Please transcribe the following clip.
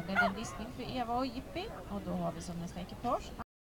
Här blev det en listning för Eva och Jippi. Och då har vi som nästa ekipage